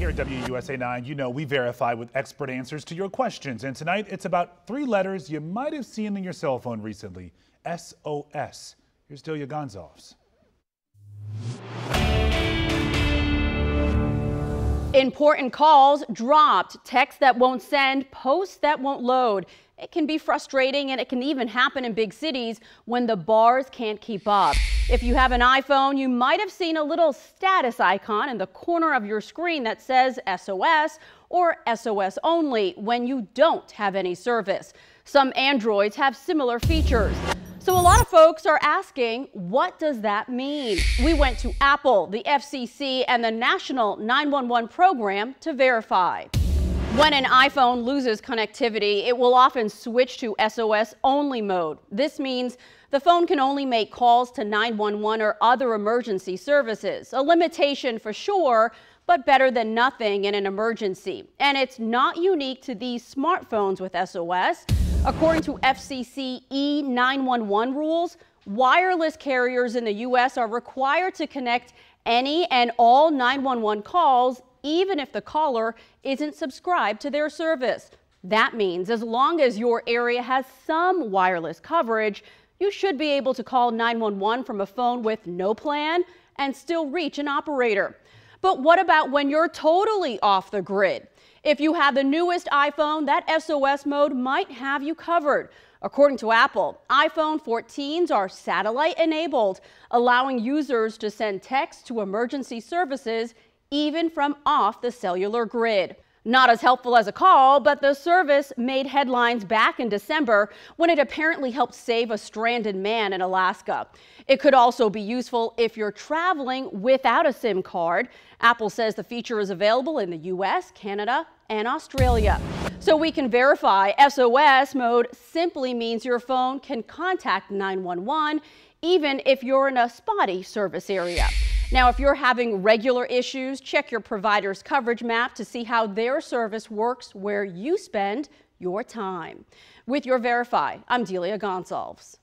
Here at WUSA 9, you know we verify with expert answers to your questions. And tonight it's about three letters you might have seen in your cell phone recently SOS. Here's Delia Goncalves. Important calls dropped, texts that won't send, posts that won't load. It can be frustrating and it can even happen in big cities when the bars can't keep up. If you have an iPhone, you might have seen a little status icon in the corner of your screen that says SOS or SOS only when you don't have any service. Some Androids have similar features. So a lot of folks are asking, what does that mean? We went to Apple, the FCC, and the National 911 program to verify. When an iPhone loses connectivity, it will often switch to SOS only mode. This means the phone can only make calls to 911 or other emergency services. A limitation for sure, but better than nothing in an emergency. And it's not unique to these smartphones with SOS. According to FCC E911 rules, wireless carriers in the U.S. are required to connect any and all 911 calls even if the caller isn't subscribed to their service. That means as long as your area has some wireless coverage, you should be able to call 911 from a phone with no plan and still reach an operator. But what about when you're totally off the grid? If you have the newest iPhone, that SOS mode might have you covered. According to Apple, iPhone 14s are satellite enabled, allowing users to send text to emergency services even from off the cellular grid. Not as helpful as a call, but the service made headlines back in December when it apparently helped save a stranded man in Alaska. It could also be useful if you're traveling without a SIM card. Apple says the feature is available in the U.S., Canada, and Australia. So we can verify SOS mode simply means your phone can contact 911 even if you're in a spotty service area. Now, if you're having regular issues, check your provider's coverage map to see how their service works where you spend your time. With your Verify, I'm Delia Goncalves.